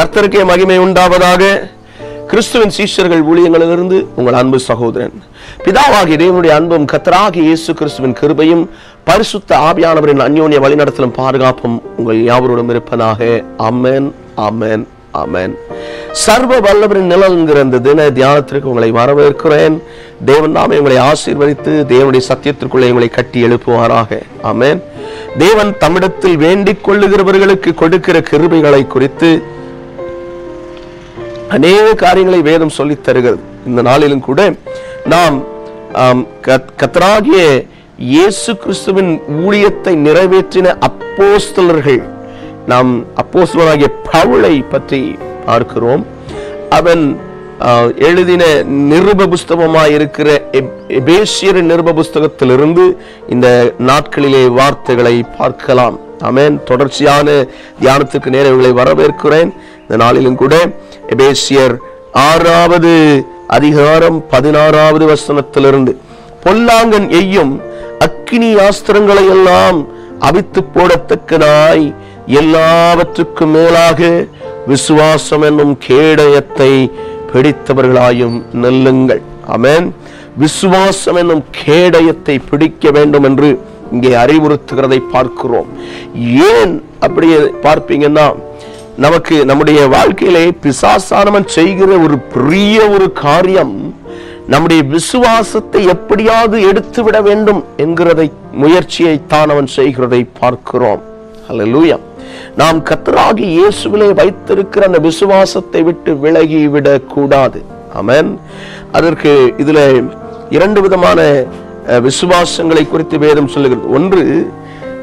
கர்த்தருக்கே மகிமை உண்டாவதாக. கிறிஸ்துவின் சீஷர்கள் ஊழியங்களிலிருந்து உங்கள் அன்பு சகோதரன் பிதாவாகிய தேவனுடைய அன்பும் கத்தராகிய இயேசு கிறிஸ்துவின் கிருபையும் பரிசுத்த ஆவியானவரின் அந்யோன்ய வழிநடத்தலும் பாதுகாப்பும் உங்கள் யாவரோடும் இருப்பதாக. அமேன் அமேன் அமேன் சர்வ வல்லவரின் நிழல் இந்த தின தியானத்திற்கு உங்களை வரவேற்கிறேன். தேவன் தாமே உங்களை ஆசீர்வதித்து தேவனுடைய சத்தியத்திற்குள்ளே உங்களை கட்டி எழுப்புவாராக. அமேன் தேவன் தமிழத்தில் வேண்டிக் கொள்ளுகிறவர்களுக்கு கொடுக்கிற கிருபைகளை குறித்து அநேக காரியங்களை வேதம் சொல்லித் தருகிறது. இந்த நாளிலும் கூட நாம் கத்தராகிய கத்- இயேசு கிறிஸ்துவின் ஊழியத்தை நிறைவேற்றின அப்போஸ்தலர்கள் நாம் அப்போஸ்தலராகிய பவுளை பற்றி பார்க்கிறோம். அவன் எழுதின நிருப புஸ்தகமாக இருக்கிற எப்- எபேசியர் நிருப புஸ்தகத்திலிருந்து இந்த நாட்களிலே வார்த்தைகளை பார்க்கலாம். அமேன் தொடர்ச்சியான தியானத்துக்கு நேரங்களை வரவேற்கிறேன். இந்த நாளிலும் கூட எபேசியர் ஆறாவது அதிகாரம் பதினாறாவது வசனத்திலிருந்து பொல்லாங்கன் எய்யும் அக்கினி ஆஸ்திரங்களை எல்லாம் அவித்து போடத்தக்கதாய் எல்லாவற்றுக்கும் மேலாக விசுவாசம் என்னும் கேடயத்தை பிடித்தவர்களாயும் நெல்லுங்கள். அமேன் விசுவாசம் என்னும் கேடயத்தை பிடிக்க வேண்டும் என்று இங்கே அறிவுறுத்துகிறதை பார்க்கிறோம். ஏன் அப்படியே பார்ப்பீங்கன்னா நமக்கு நம்முடைய வாழ்க்கையிலே பிசாசானவன் செய்கிற ஒரு பெரிய ஒரு காரியம் நம்முடைய விசுவாசத்தை எப்படியாவது எடுத்து விட வேண்டும் என்கிறதை முயற்சியை தான் அவன் செய்கிறதை பார்க்கிறோம். லூயம் நாம் கத்தராகி இயேசுவிலே வைத்திருக்கிற அந்த விசுவாசத்தை விட்டு விலகிவிடக் கூடாது. ஆமென் அதற்கு இதுல இரண்டு விதமான விசுவாசங்களை குறித்து வேதம் சொல்லுகிறது. ஒன்று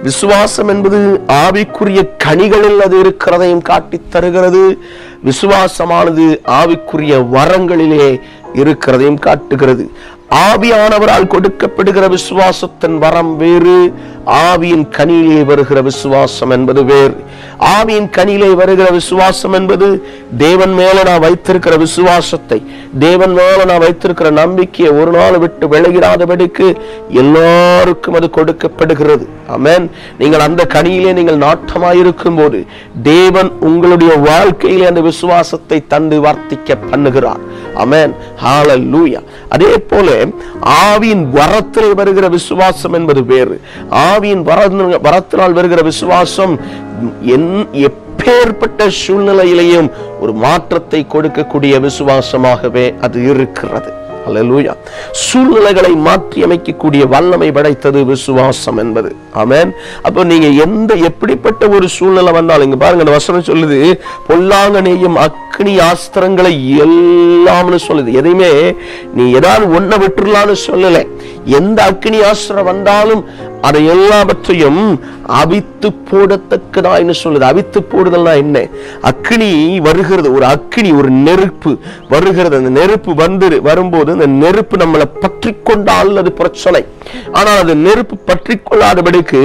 விசுவாசம் என்பது ஆவிக்குரிய கனிகளில் அது இருக்கிறதையும் காட்டித் தருகிறது. விசுவாசமானது ஆவிக்குரிய வரங்களிலே இருக்கிறதையும் காட்டுகிறது. ஆவியானவரால் கொடுக்கப்படுகிற விசுவாசத்தின் வரம் வேறு. ஆவியின் கனியிலே வருகிற விசுவாசம் என்பது வேறு. ஆவியின் கனியிலே வருகிற விசுவாசம் என்பது தேவன் மேல நான் வைத்திருக்கிற விசுவாசத்தை தேவன் மேல நான் வைத்திருக்கிற நம்பிக்கையை ஒரு நாள் விட்டு விலகிடாதபடிக்கு எல்லாருக்கும் அது கொடுக்கப்படுகிறது. ஆமென். நீங்கள் அந்த கனியிலே நீங்கள் நாட்டமாயிருக்கும் போது தேவன் உங்களுடைய வாழ்க்கையிலே அந்த விசுவாசத்தை தந்து வர்த்திக்க பண்ணுகிறார். அமேன் ஹalleluya. அதே போல ஆவியின் வரத்திலே வருகிற விசுவாசம் என்பது வேறு. ஆவியின் வர- வரத்தினால் வருகிற விசுவாசம் என் எப்பேற்பட்ட சூழ்நிலையிலையும் ஒரு மாற்றத்தை கொடுக்கக்கூடிய விசுவாசமாகவே அது இருக்கிறது. அல்லேலூயா சூழ்நிலைகளை மாற்றி அமைக்கக்கூடிய வல்லமை படைத்தது விசுவாசம் என்பது. ஆமேன் அப்போ நீங்க எந்த எப்படிப்பட்ட ஒரு சூழ்நிலை வந்தாலும் இங்க பாருங்க வசனம் சொல்லுது பொல்லாங்கனையும் அக்னி ஆஸ்திரங்களை எல்லாம்னு சொல்லுது. எதையுமே நீ ஏதாவது ஒன்ன விட்டுறலாம்னு சொல்லல. எந்த அக்னி ஆஸ்திரம் வந்தாலும் அதை எல்லாவற்றையும் அவித்து போடத்தக்கதாய்னு சொல்லுது. அவித்து போடுதல்னா என்ன? அக்னி வருகிறது. ஒரு அக்னி ஒரு நெருப்பு வருகிறது. அந்த நெருப்பு வந்து வரும்போது அந்த நெருப்பு நம்மளை பற்றி கொண்டால் அது பிரச்சனை. ஆனால் அது நெருப்பு பற்றி கொள்ளாதபடிக்கு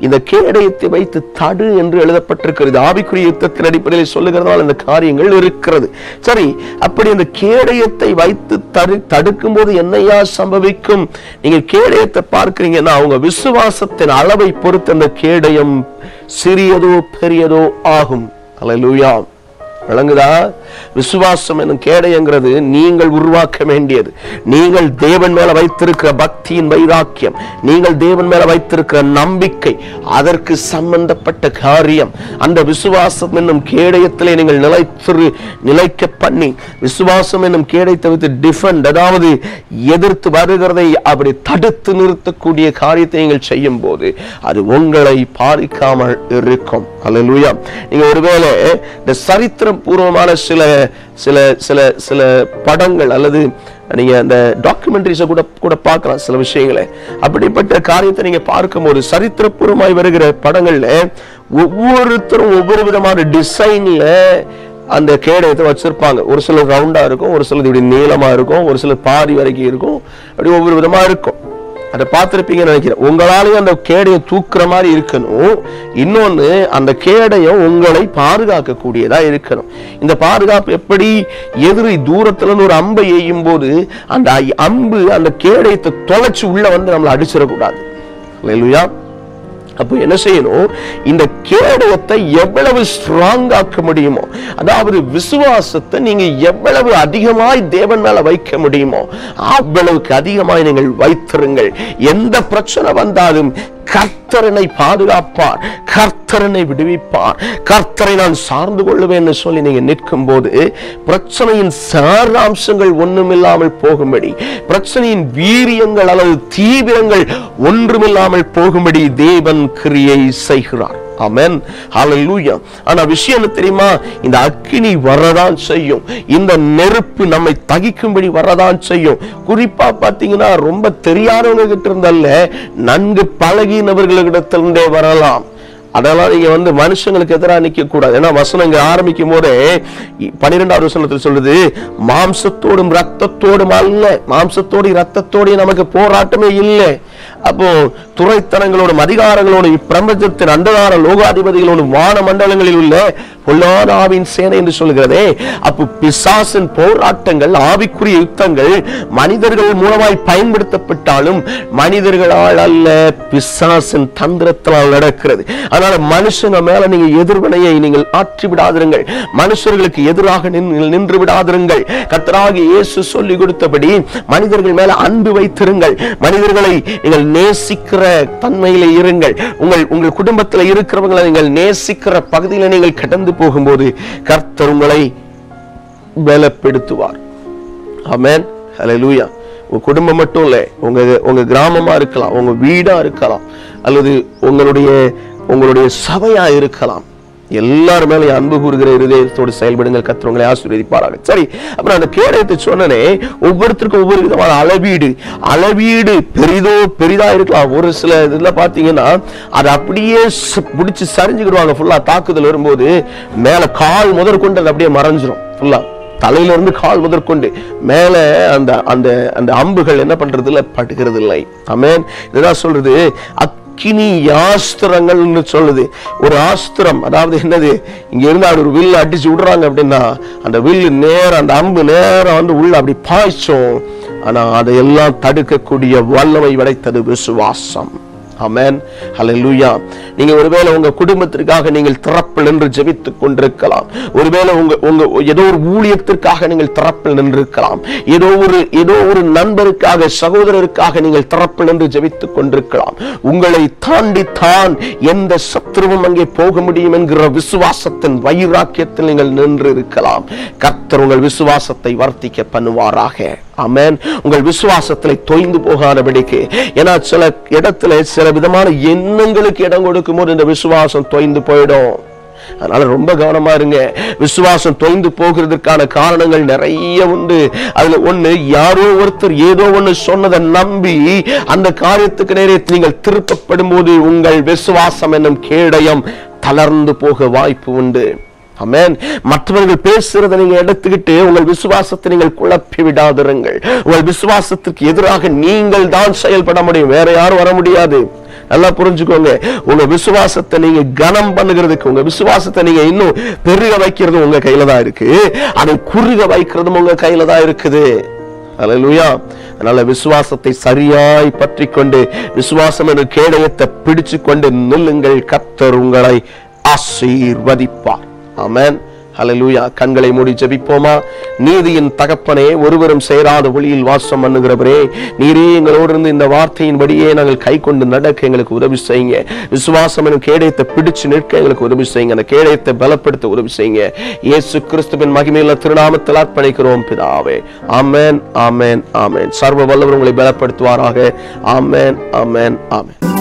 இந்த கேடயத்தை வைத்து தடு என்று எழுதப்பட்டிருக்கிறது. ஆவிக்குரிய யுத்தத்தின் அடிப்படையில் சொல்லுகிறதால் இந்த காரியங்கள் இருக்கிறது. சரி அப்படி அந்த கேடயத்தை வைத்து தடு தடுக்கும் போது என்னையா சம்பவிக்கும்? நீங்க கேடயத்தை பார்க்கிறீங்கன்னா அவங்க விசுவாசத்தின் அளவை பொறுத்து அந்த கேடயம் சிறியதோ பெரியதோ ஆகும். அல்லேலூயா விளங்குதா? விசுவாசம் என்னும் கேடயங்கிறது நீங்கள் உருவாக்க வேண்டியது. நீங்கள் தேவன் மேல வைத்திருக்கிற பக்தியின் வைராக்கியம் நீங்கள் தேவன் மேல வைத்திருக்கிற நம்பிக்கை அதற்கு சம்பந்தப்பட்ட காரியம். அந்த விசுவாசம் என்னும் கேடயத்திலே நீங்கள் நிலைத்திரு நிலைக்க பண்ணி விசுவாசம் என்னும் கேடயத்தை வைத்து டிஃபெண்ட் அதாவது எதிர்த்து வருகிறதை அப்படி தடுத்து நிறுத்தக்கூடிய காரியத்தை நீங்கள் செய்யும் போது அது உங்களை பாதிக்காமல் இருக்கும். அல்லேலூயா நீங்க ஒருவேளை இந்த சரித்திரம் பூர்வமான சில சில சில சில படங்கள் அல்லது நீங்க அந்த டாக்குமெண்ட்ரிஸை கூட கூட பார்க்கலாம் சில விஷயங்களை. அப்படிப்பட்ட காரியத்தை நீங்க பார்க்கும்போது சரித்திரபூர்வமாய் வருகிற படங்கள்ல ஒவ்வொருத்தரும் ஒவ்வொரு விதமான டிசைன்ல அந்த கேடயத்தை வச்சிருப்பாங்க. ஒரு சிலர் ரவுண்டா இருக்கும் ஒரு சிலர் இப்படி நீளமா இருக்கும் ஒரு சிலர் பாதி வரைக்கும் இருக்கும். அப்படி ஒவ்வொரு விதமா இருக்கும். அதை பார்த்துருப்பீங்கன்னு நினைக்கிறேன். உங்களாலேயும் அந்த கேடையை தூக்குற மாதிரி இருக்கணும். இன்னொன்று அந்த கேடையும் உங்களை பாதுகாக்கக்கூடியதாக இருக்கணும். இந்த பாதுகாப்பு எப்படி? எதிரி தூரத்துலேருந்து ஒரு அம்பை எய்யும் போது அந்த அம்பு அந்த கேடயத்தை தொலைச்சி உள்ளே வந்து நம்மளை அடிச்சிடக்கூடாது. இல்லையா அப்போ என்ன செய்யணும்? இந்த கேடயத்தை எவ்வளவு ஸ்ட்ராங் ஆக்க முடியுமோ அதாவது விசுவாசத்தை நீங்க எவ்வளவு அதிகமாய் தேவன் மேல வைக்க முடியுமோ அவ்வளவுக்கு அதிகமாய் நீங்கள் வைத்திருங்கள். எந்த பிரச்சனை வந்தாலும் கர்த்தரனை பாதுகாப்பார் கர்த்தரனை விடுவிப்பார். கர்த்தரை நான் சார்ந்து கொள்ளுவேன் சொல்லி நீங்க நிற்கும் போது பிரச்சனையின் சாராம்சங்கள் ஒன்றுமில்லாமல் போகும்படி பிரச்சனையின் வீரியங்கள் அல்லது தீவிரங்கள் ஒன்றுமில்லாமல் போகும்படி தேவன் கிரியை செய்கிறார். ஆமென். ஹalleluya. ஆனா விஷயம் என்ன தெரியுமா? இந்த அக்கினி வரதான் செய்யும். இந்த நெருப்பு நம்மை தகிக்கும்படி வரதான் செய்யும். குறிப்பா பாத்தீங்கன்னா ரொம்ப தெரியாதவங்க கிட்ட இருந்தல்ல நன்கு பழகினவர்களிடத்திலிருந்தே வரலாம். அதெல்லாம் நீங்க வந்து மனுஷங்களுக்கு எதிராக நிக்க கூடாது ஏன்னா வசனங்கள் ஆரம்பிக்கும் போதே பன்னிரெண்டாவது வசனத்தில் சொல்லுது மாம்சத்தோடும் ரத்தத்தோடும் அல்ல. மாம்சத்தோடு ரத்தத்தோடையும் நமக்கு போராட்டமே இல்லை. அப்போ துறைத்தனங்களோடும் அதிகாரங்களோடும் இப்பிரபஞ்சத்தின் அந்தகார லோகாதிபதிகளோடும் வான மண்டலங்களில் உள்ள பொல்லாத ஆவின் சேனை என்று சொல்கிறதே அப்போ பிசாசின் போராட்டங்கள் ஆவிக்குரிய யுத்தங்கள் மனிதர்கள் மூலமாய் பயன்படுத்தப்பட்டாலும் மனிதர்களால் அல்ல பிசாசின் தந்திரத்தால் நடக்கிறது. அதனால மனுஷங்க மேல நீங்க எதிர்வினையை நீங்கள் ஆற்றி விடாதிருங்கள். மனுஷர்களுக்கு எதிராக நின்று விடாதிருங்கள். கத்தராக இயேசு சொல்லி கொடுத்தபடி மனிதர்கள் மேல அன்பு வைத்திருங்கள். மனிதர்களை நீங்கள் நேசிக்கிற தன்மையில இருங்கள். உங்கள் உங்கள் குடும்பத்தில் இருக்கிறவங்களை நீங்கள் நேசிக்கிற பகுதியில் நீங்கள் கடந்து போகும்போது கர்த்தர் உங்களை பலப்படுத்துவார். ஆமென். லூயா உங்கள் குடும்பம் மட்டும் இல்லை உங்க உங்க கிராமமா இருக்கலாம் உங்க வீடா இருக்கலாம் அல்லது உங்களுடைய உங்களுடைய சபையா இருக்கலாம். எல்லார் மேலே அன்பு கூறுகிற இருதயத்தோடு செயல்படுங்கள் கத்துறவங்களை உங்களை சரி அப்புறம் அந்த கேடயத்தை சொன்னனே ஒவ்வொருத்தருக்கும் ஒவ்வொரு விதமான அளவீடு. அளவீடு பெரிதோ பெரிதா இருக்கலாம். ஒரு சில இதுல பாத்தீங்கன்னா அது அப்படியே பிடிச்சி பிடிச்சு சரிஞ்சுக்கிடுவாங்க. ஃபுல்லா தாக்குதல் வரும்போது மேல கால் முதற்கொண்டு அது அப்படியே மறைஞ்சிரும். ஃபுல்லா தலையில இருந்து கால் முதற்கொண்டு. மேல அந்த அந்த அந்த அம்புகள் என்ன பண்றது இல்லை பட்டுக்கிறது இல்லை அமேன் இதுதான் சொல்றது. அக்கினி யாஸ்திரங்கள்னு சொல்லுது. ஒரு ஆஸ்திரம் அதாவது என்னது இங்க இருந்து அவர் ஒரு வில்லு அடிச்சு விடுறாங்க அப்படின்னா அந்த வில்லு நேரம் அந்த அம்பு நேரம் வந்து உள்ள அப்படி பாய்ச்சும். ஆனா அதையெல்லாம் தடுக்கக்கூடிய வல்லமை விளைத்தது விசுவாசம். ஆமென். ஹalleluya. நீங்க ஒருவேளை உங்க குடும்பத்திற்காக நீங்கள் திறப்பில் நின்று ஜெபித்துக் கொண்டிருக்கலாம். ஒருவேளை உங்க உங்க ஏதோ ஒரு ஊழியத்திற்காக நீங்கள் திறப்பில் நின்றிருக்கலாம். ஏதோ ஒரு ஏதோ ஒரு நண்பருக்காக சகோதரருக்காக நீங்கள் திறப்பில் நின்று ஜெபித்துக் கொண்டிருக்கலாம். உங்களை தாண்டி தான் எந்த சத்ருவும் அங்கே போக முடியும் என்கிற விசுவாசத்தின் வைராக்கியத்தில் நீங்கள் நின்று இருக்கலாம் கர்த்தர் உங்கள் விசுவாசத்தை வர்த்திக்க பண்ணுவாராக. ஆமென். உங்கள் விசுவாசத்தில் தொய்ந்து போகாதபடிக்கு. ஏன்னா சில இடத்துல சில விதமான எண்ணங்களுக்கு இடம் கொடுக்கும் போது இந்த விசுவாசம் தொய்ந்து போயிடும். அதனால ரொம்ப கவனமா இருங்க. விசுவாசம் தொய்ந்து போகிறதுக்கான காரணங்கள் நிறைய உண்டு. அதுல ஒண்ணு யாரோ ஒருத்தர் ஏதோ ஒண்ணு சொன்னதை நம்பி அந்த காரியத்துக்கு நேரே நீங்கள் திருப்பப்படும் போது உங்கள் விசுவாசம் என்னும் கேடயம் தளர்ந்து போக வாய்ப்பு உண்டு. மற்றவர்கள் பேசுறதை நீங்க எடுத்துக்கிட்டு உங்கள் விசுவாசத்தை நீங்கள் குழப்பி விடாதிருங்கள். உங்கள் விசுவாசத்திற்கு எதிராக நீங்கள் தான் செயல்பட முடியும். வேற யாரும் வர முடியாது. நல்லா புரிஞ்சுக்கோங்க. உங்க விசுவாசத்தை நீங்க கனம் பண்ணுகிறதுக்கு உங்க விசுவாசத்தை நீங்க இன்னும் பெருக வைக்கிறது உங்க கையில தான் இருக்கு. அதை குறுக வைக்கிறதும் உங்க கையில தான் இருக்குது. அலலுயா அதனால விசுவாசத்தை சரியாய் பற்றி கொண்டு விசுவாசம் என்ற கேடயத்தை பிடிச்சு கொண்டு நில்லுங்கள். கத்தர் உங்களை ஆசீர்வதிப்பார். ஆமேன். ஹலலூயா கண்களை மூடி ஜெபிப்போமா? நீதியின் தகப்பனே ஒருவரும் சேராத ஒளியில் வாசம் பண்ணுகிறவரே நீரே எங்களோடு இருந்து இந்த வார்த்தையின்படியே நாங்கள் கை கொண்டு நடக்க எங்களுக்கு உதவி செய்யுங்க. விசுவாசம் எனும் கேடயத்தை பிடிச்சு நிற்க எங்களுக்கு உதவி செய்யுங்க. அந்த கேடயத்தை பலப்படுத்த உதவி செய்யுங்க. இயேசு கிறிஸ்துவின் மகிமையில திருநாமத்தில் அர்ப்பணிக்கிறோம் பிதாவே. ஆமேன் ஆமேன் ஆமேன். சர்வ வல்லவர் உங்களை பலப்படுத்துவாராக. ஆமேன் ஆமேன் ஆமேன்.